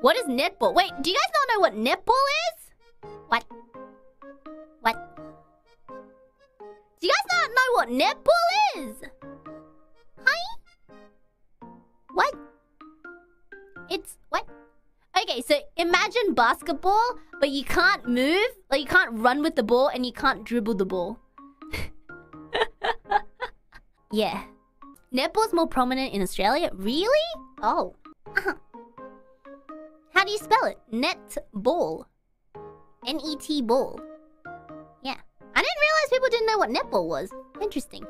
What is netball? Wait, do you guys not know what netball is? What? What? Do you guys not know what netball is? Hi? What? It's what? Okay, so imagine basketball, but you can't move, like you can't run with the ball and you can't dribble the ball. yeah. Netball's more prominent in Australia? Really? Oh. Do you spell it? Netball. N-E-T ball. Yeah. I didn't realize people didn't know what netball was. Interesting.